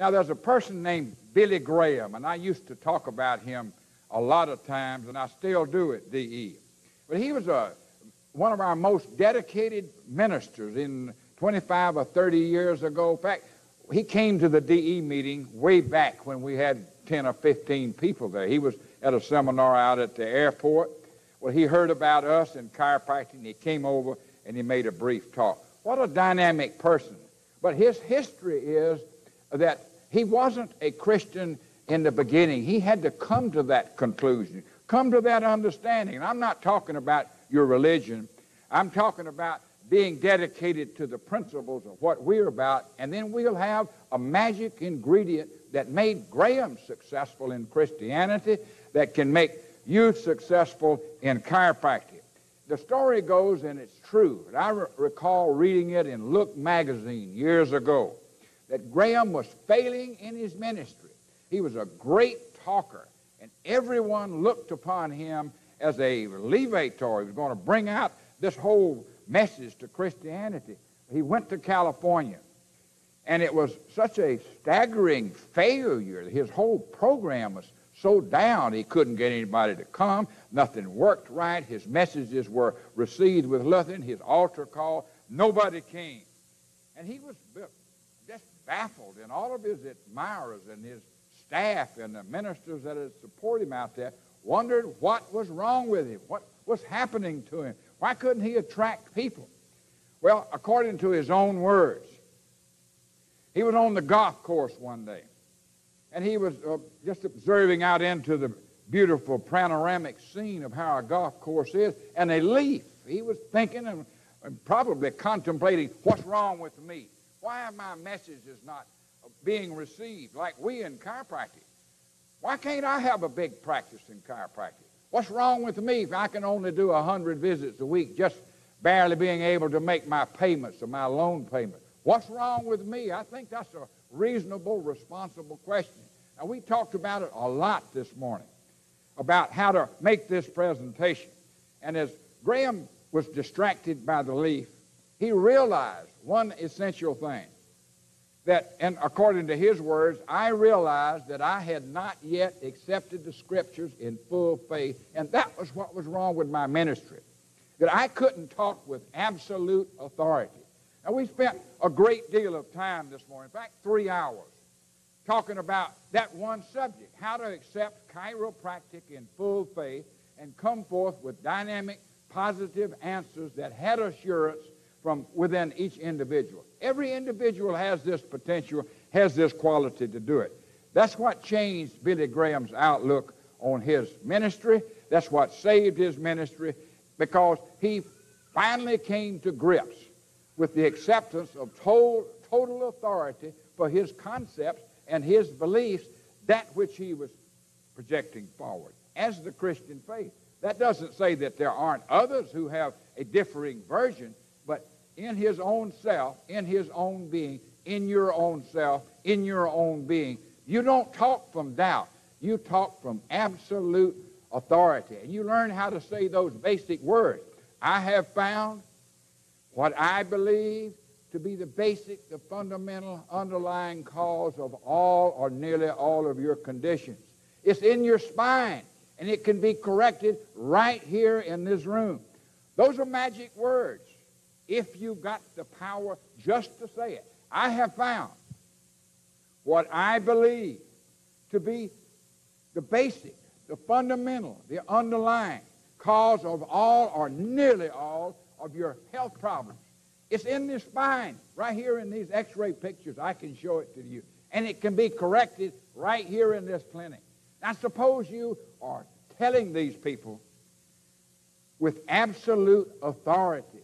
Now, there's a person named Billy Graham, and I used to talk about him a lot of times, and I still do at DE. But he was a, one of our most dedicated ministers in 25 or 30 years ago. In fact, he came to the DE meeting way back when we had 10 or 15 people there. He was at a seminar out at the airport. Well, he heard about us and chiropractic, and he came over and he made a brief talk. What a dynamic person. But his history is that he wasn't a Christian in the beginning. He had to come to that conclusion, come to that understanding. And I'm not talking about your religion, I'm talking about being dedicated to the principles of what we're about, and then we'll have a magic ingredient that made Graham successful in Christianity, that can make you successful in chiropractic. The story goes, and it's true, I re- recall reading it in Look magazine years ago, that Graham was failing in his ministry. He was a great talker, and everyone looked upon him as a levator. He was going to bring out this whole message to Christianity. He went to California, and it was such a staggering failure. His whole program was so down he couldn't get anybody to come. Nothing worked right. His messages were received with nothing. His altar call, nobody came. And he was baffled, and all of his admirers and his staff and the ministers that had supported him out there wondered what was wrong with him, what was happening to him. Why couldn't he attract people? Well, according to his own words, he was on the golf course one day, and he was uh, just observing out into the beautiful panoramic scene of how a golf course is, and a leaf. He was thinking and, and probably contemplating, what's wrong with me? Why are my messages not being received like we in chiropractic? Why can't I have a big practice in chiropractic? What's wrong with me if I can only do 100 visits a week, just barely being able to make my payments or my loan payment? What's wrong with me? I think that's a reasonable, responsible question. Now, we talked about it a lot this morning, about how to make this presentation. And as Graham was distracted by the leaf, he realized one essential thing that, and according to his words, I realized that I had not yet accepted the scriptures in full faith, and that was what was wrong with my ministry. That I couldn't talk with absolute authority. Now, we spent a great deal of time this morning, in fact, three hours, talking about that one subject how to accept chiropractic in full faith and come forth with dynamic, positive answers that had assurance from within each individual. Every individual has this potential, has this quality to do it. That's what changed Billy Graham's outlook on his ministry. That's what saved his ministry because he finally came to grips with the acceptance of total, total authority for his concepts and his beliefs, that which he was projecting forward as the Christian faith. That doesn't say that there aren't others who have a differing version, in his own self, in his own being, in your own self, in your own being, you don't talk from doubt. You talk from absolute authority. And you learn how to say those basic words. I have found what I believe to be the basic, the fundamental underlying cause of all or nearly all of your conditions. It's in your spine, and it can be corrected right here in this room. Those are magic words if you've got the power just to say it. I have found what I believe to be the basic, the fundamental, the underlying cause of all or nearly all of your health problems. It's in the spine, right here in these x-ray pictures. I can show it to you. And it can be corrected right here in this clinic. Now suppose you are telling these people with absolute authority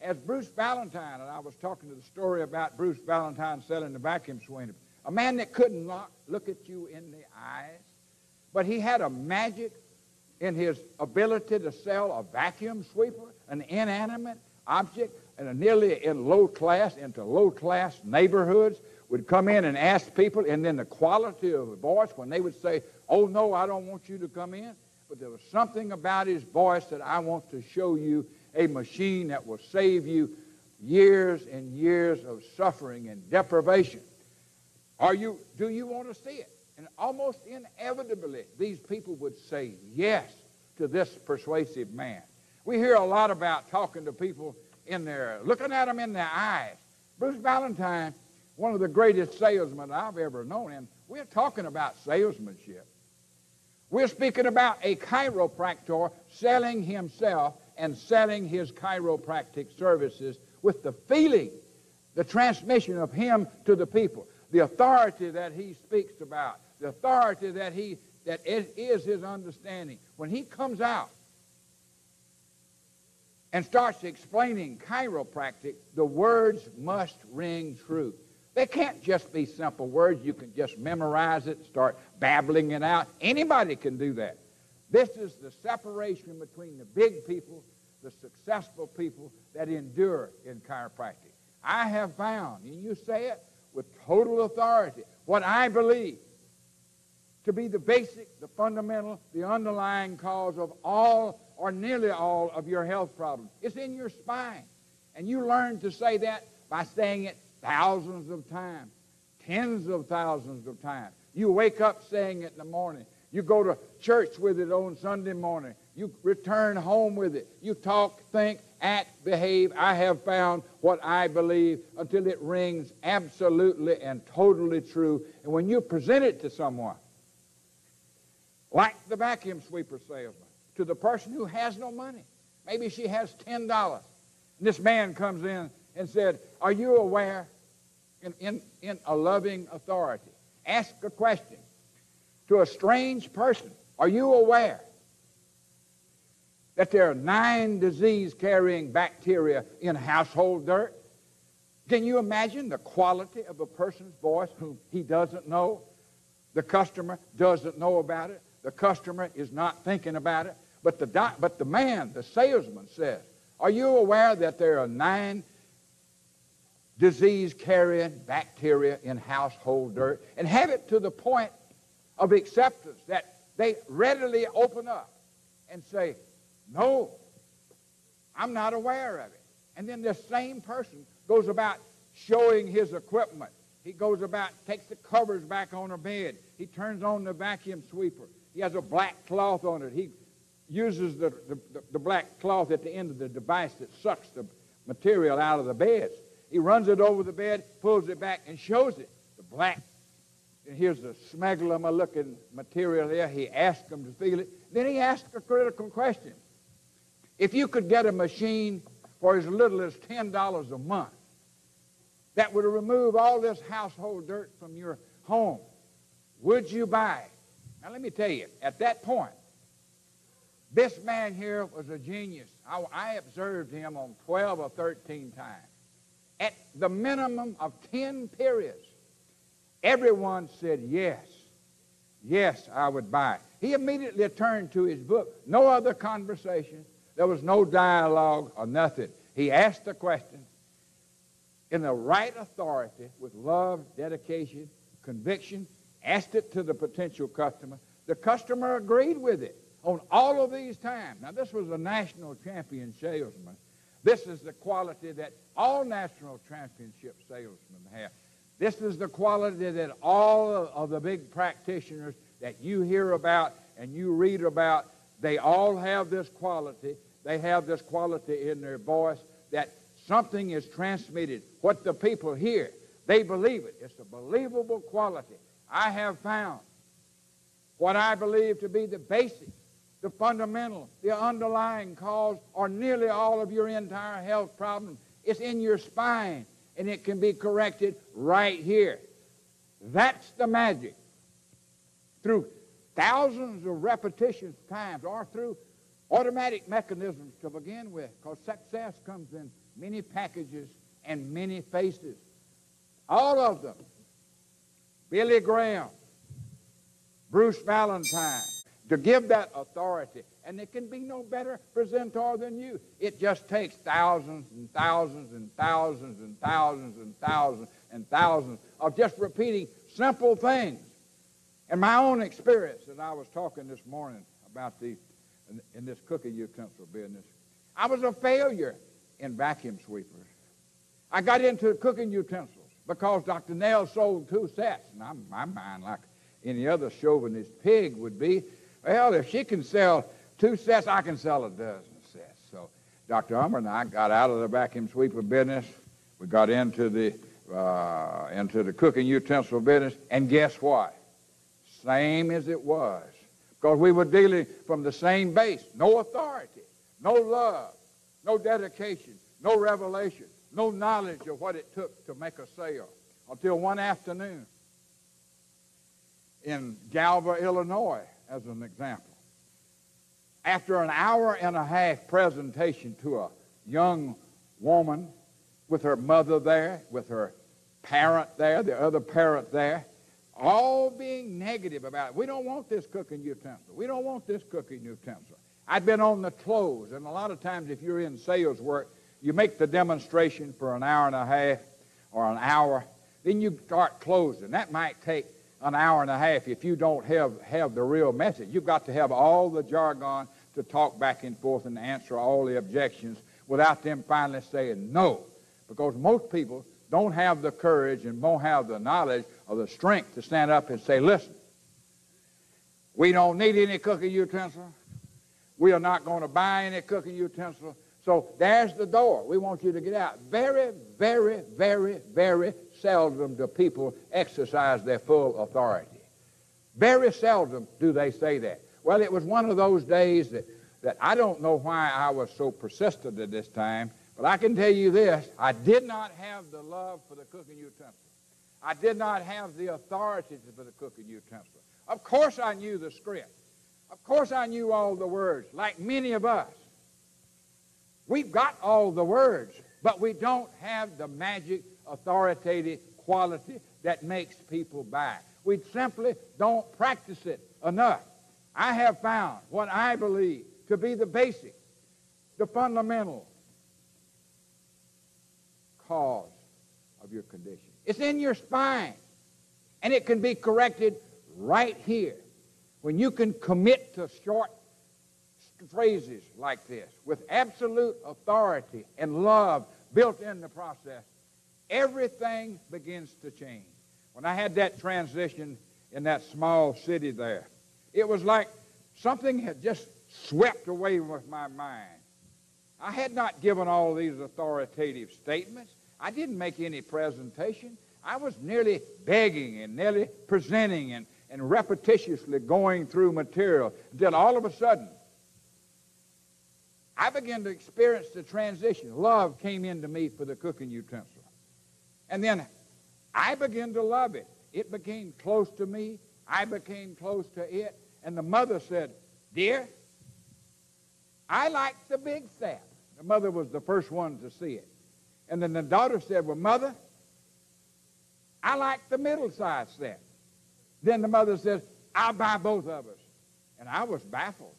as Bruce Valentine, and I was talking to the story about Bruce Valentine selling the vacuum sweeper, a man that couldn't look, look at you in the eyes, but he had a magic in his ability to sell a vacuum sweeper, an inanimate object, and a nearly in low class, into low class neighborhoods, would come in and ask people, and then the quality of the voice, when they would say, Oh, no, I don't want you to come in, but there was something about his voice that I want to show you a machine that will save you years and years of suffering and deprivation. Are you, do you want to see it? And almost inevitably, these people would say yes to this persuasive man. We hear a lot about talking to people in their, looking at them in their eyes. Bruce Valentine, one of the greatest salesmen I've ever known, and we're talking about salesmanship. We're speaking about a chiropractor selling himself and selling his chiropractic services with the feeling, the transmission of him to the people, the authority that he speaks about, the authority that he that is his understanding. When he comes out and starts explaining chiropractic, the words must ring true. They can't just be simple words. You can just memorize it, start babbling it out. Anybody can do that. This is the separation between the big people, the successful people that endure in chiropractic. I have found, and you say it with total authority, what I believe to be the basic, the fundamental, the underlying cause of all or nearly all of your health problems. It's in your spine. And you learn to say that by saying it thousands of times, tens of thousands of times. You wake up saying it in the morning. You go to church with it on Sunday morning. You return home with it. You talk, think, act, behave. I have found what I believe until it rings absolutely and totally true. And when you present it to someone, like the vacuum sweeper salesman, to the person who has no money, maybe she has $10. And this man comes in and said, Are you aware, in, in, in a loving authority, ask a question to a strange person Are you aware that there are nine disease carrying bacteria in household dirt? Can you imagine the quality of a person's voice whom he doesn't know? The customer doesn't know about it. The customer is not thinking about it. But the, but the man, the salesman says, Are you aware that there are nine disease carrying bacteria in household dirt, and have it to the point of acceptance that they readily open up and say, No, I'm not aware of it. And then this same person goes about showing his equipment. He goes about, takes the covers back on a bed. He turns on the vacuum sweeper. He has a black cloth on it. He uses the, the, the black cloth at the end of the device that sucks the material out of the beds. He runs it over the bed, pulls it back, and shows it. The black. And here's the smegma looking material there. He asks them to feel it. Then he asks a critical question. If you could get a machine for as little as $10 a month that would remove all this household dirt from your home, would you buy it? Now, let me tell you, at that point, this man here was a genius. I, I observed him on 12 or 13 times at the minimum of 10 periods, everyone said, Yes, yes, I would buy it. He immediately turned to his book. No other conversation. There was no dialogue or nothing. He asked the question in the right authority with love, dedication, conviction, asked it to the potential customer. The customer agreed with it on all of these times. Now, this was a national champion salesman this is the quality that all national championship salesmen have. This is the quality that all of the big practitioners that you hear about and you read about, they all have this quality. They have this quality in their voice that something is transmitted. What the people hear, they believe it. It's a believable quality. I have found what I believe to be the basic the fundamental, the underlying cause, or nearly all of your entire health problems. It's in your spine, and it can be corrected right here. That's the magic. Through thousands of repetitions times, or through automatic mechanisms to begin with, because success comes in many packages and many faces. All of them. Billy Graham, Bruce Valentine, to give that authority. And there can be no better presenter than you. It just takes thousands and thousands and thousands and thousands and thousands and thousands of just repeating simple things. In my own experience, as I was talking this morning about the in, in this cooking utensil business, I was a failure in vacuum sweepers. I got into cooking utensils because Dr. Nell sold two sets. And I'm, my mind, like any other chauvinist pig would be, well, if she can sell two sets, I can sell a dozen sets. So Dr. Hummer and I got out of the vacuum sweeper business. We got into the uh, into the cooking utensil business, and guess what? Same as it was, because we were dealing from the same base. No authority, no love, no dedication, no revelation, no knowledge of what it took to make a sale. Until one afternoon in Galva, Illinois, as an example. After an hour and a half presentation to a young woman with her mother there, with her parent there, the other parent there, all being negative about it. We don't want this cooking utensil. We don't want this cooking utensil. I'd been on the close, and a lot of times if you're in sales work, you make the demonstration for an hour and a half or an hour, then you start closing. That might take an hour and a half if you don't have, have the real message. You've got to have all the jargon to talk back and forth and answer all the objections without them finally saying no. Because most people don't have the courage and don't have the knowledge or the strength to stand up and say, listen, we don't need any cooking utensil. We are not going to buy any cooking utensil. So there's the door. We want you to get out. Very, very, very, very seldom do people exercise their full authority. Very seldom do they say that. Well, it was one of those days that, that I don't know why I was so persistent at this time, but I can tell you this I did not have the love for the cooking utensil. I did not have the authority for the cooking utensil. Of course, I knew the script. Of course, I knew all the words, like many of us. We've got all the words, but we don't have the magic, authoritative quality that makes people buy. We simply don't practice it enough. I have found what I believe to be the basic, the fundamental cause of your condition. It's in your spine, and it can be corrected right here. When you can commit to short phrases like this with absolute authority and love built in the process, everything begins to change. When I had that transition in that small city there, it was like something had just swept away with my mind. I had not given all these authoritative statements. I didn't make any presentation. I was nearly begging and nearly presenting and, and repetitiously going through material until all of a sudden I began to experience the transition. Love came into me for the cooking utensil. And then I began to love it. It became close to me. I became close to it. And the mother said, Dear, I like the big set. The mother was the first one to see it. And then the daughter said, Well, mother, I like the middle-sized set. Then the mother says, I'll buy both of us. And I was baffled.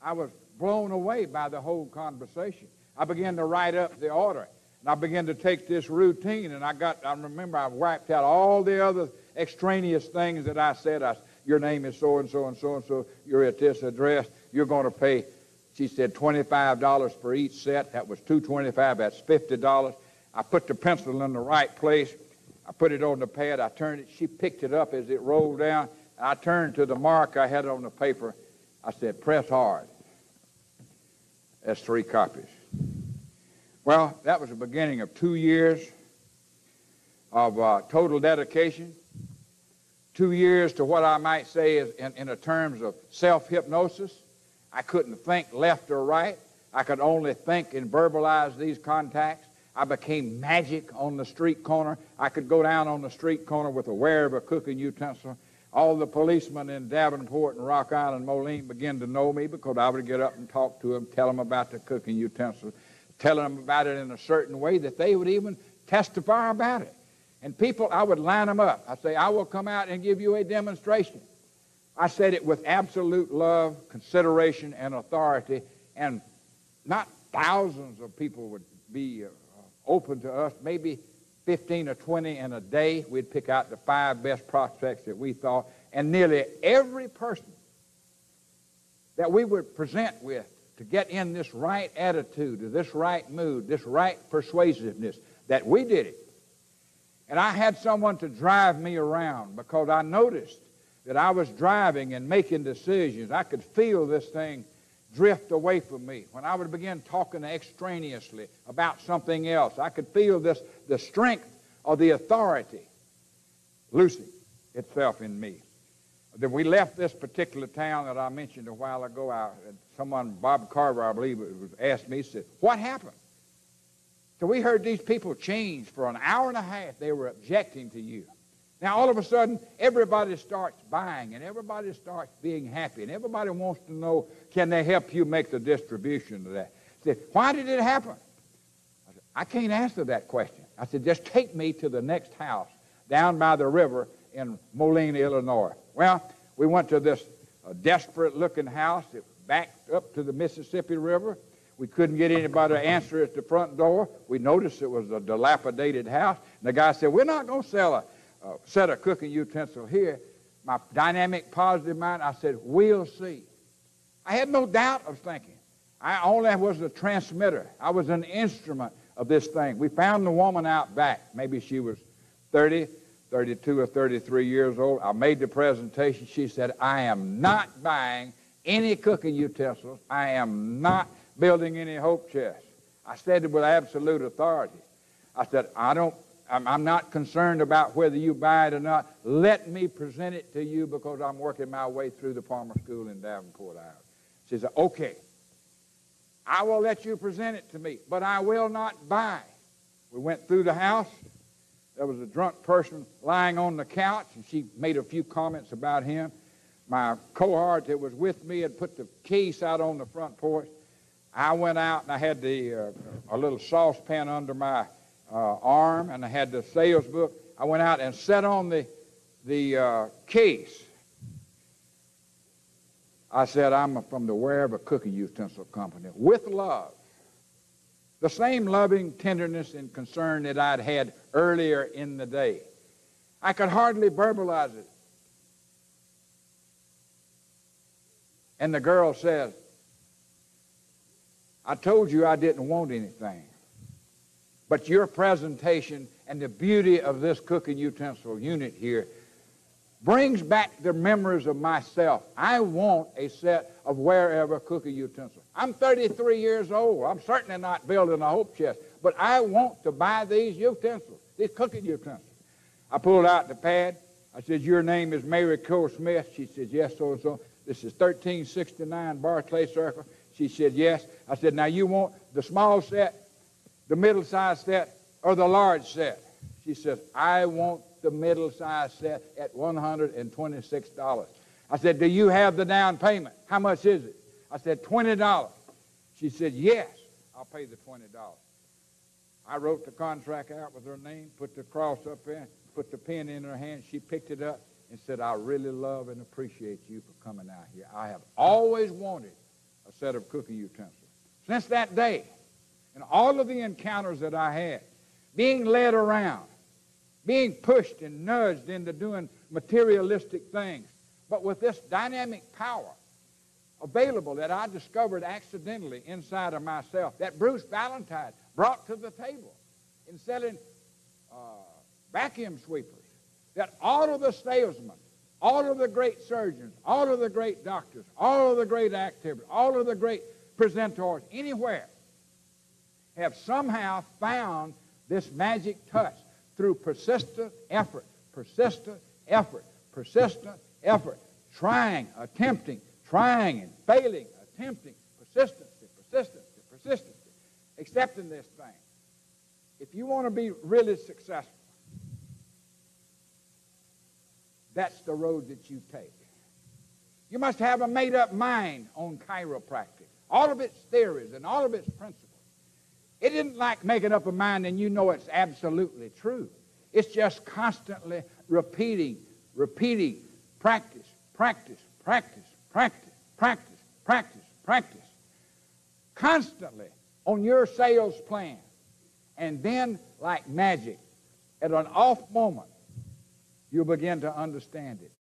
I was blown away by the whole conversation. I began to write up the order. And I began to take this routine, and I got, I remember I wiped out all the other extraneous things that I said. I, your name is so and so and so and so. You're at this address. You're going to pay, she said, $25 for each set. That was 225. That's $50. I put the pencil in the right place. I put it on the pad. I turned it. She picked it up as it rolled down. I turned to the mark I had on the paper. I said, press hard. That's three copies. Well, that was the beginning of two years of uh, total dedication. Two years to what I might say is in, in terms of self-hypnosis. I couldn't think left or right. I could only think and verbalize these contacts. I became magic on the street corner. I could go down on the street corner with a wear of a cooking utensil all the policemen in Davenport and Rock Island, Moline began to know me because I would get up and talk to them, tell them about the cooking utensils, tell them about it in a certain way that they would even testify about it. And people, I would line them up. I say, I will come out and give you a demonstration. I said it with absolute love, consideration, and authority, and not thousands of people would be uh, open to us, maybe 15 or 20 in a day. We'd pick out the five best prospects that we thought, and nearly every person that we would present with to get in this right attitude, this right mood, this right persuasiveness, that we did it. And I had someone to drive me around because I noticed that I was driving and making decisions. I could feel this thing drift away from me. When I would begin talking extraneously about something else, I could feel this the strength of the authority loosing itself in me. Then we left this particular town that I mentioned a while ago. I, someone, Bob Carver, I believe, asked me, said, What happened? So we heard these people change for an hour and a half. They were objecting to you. Now, all of a sudden, everybody starts buying and everybody starts being happy and everybody wants to know can they help you make the distribution of that. I said, Why did it happen? I, said, I can't answer that question. I said, Just take me to the next house down by the river in Moline, Illinois. Well, we went to this uh, desperate looking house. It backed up to the Mississippi River. We couldn't get anybody to answer at the front door. We noticed it was a dilapidated house. And the guy said, We're not going to sell a, set of cooking utensil here. My dynamic, positive mind, I said, We'll see. I had no doubt of thinking. I only was a transmitter. I was an instrument of this thing. We found the woman out back. Maybe she was 30, 32 or 33 years old. I made the presentation. She said, I am not buying any cooking utensils. I am not building any hope chests. I said it with absolute authority. I said, I don't, I'm, I'm, not concerned about whether you buy it or not. Let me present it to you because I'm working my way through the Palmer School in Davenport, Iowa. She said, okay. I will let you present it to me, but I will not buy. We went through the house. There was a drunk person lying on the couch, and she made a few comments about him. My cohort that was with me had put the case out on the front porch. I went out and I had the uh, a little saucepan under my uh, arm, and I had the sales book. I went out and sat on the the uh, case. I said, I'm from the Wear-Ever Cooking Utensil Company with love. The same loving tenderness and concern that I'd had earlier in the day. I could hardly verbalize it. And the girl says, I told you I didn't want anything. But your presentation and the beauty of this cooking utensil unit here brings back the memories of myself. I want a set of Wear-Ever cooking utensils. I'm 33 years old. I'm certainly not building a hope chest, but I want to buy these utensils, these cooking utensils. I pulled out the pad. I said, Your name is Mary Cole Smith. She said, Yes, so and so. This is 1369 Barclay Circle. She said, Yes. I said, Now you want the small set, the middle size set, or the large set? She said, I want the middle size set at $126. I said, Do you have the down payment? How much is it? I said, $20. She said, Yes, I'll pay the $20. I wrote the contract out with her name, put the cross up there, put the pen in her hand. She picked it up and said, I really love and appreciate you for coming out here. I have always wanted a set of cooking utensils. Since that day, and all of the encounters that I had, being led around, being pushed and nudged into doing materialistic things, but with this dynamic power available that I discovered accidentally inside of myself, that Bruce Valentine brought to the table in selling uh, vacuum sweepers, that all of the salesmen, all of the great surgeons, all of the great doctors, all of the great activities, all of the great presenters anywhere have somehow found this magic touch through persistent effort, persistent effort, persistent effort, trying, attempting, trying and failing, attempting, persistency, persistency, persistency, accepting this thing. If you want to be really successful, that's the road that you take. You must have a made up mind on chiropractic, all of its theories and all of its principles. It isn't like making up a mind and you know it's absolutely true. It's just constantly repeating, repeating, practice, practice, practice, practice, practice, practice, practice. Constantly on your sales plan. And then, like magic, at an off moment, you'll begin to understand it.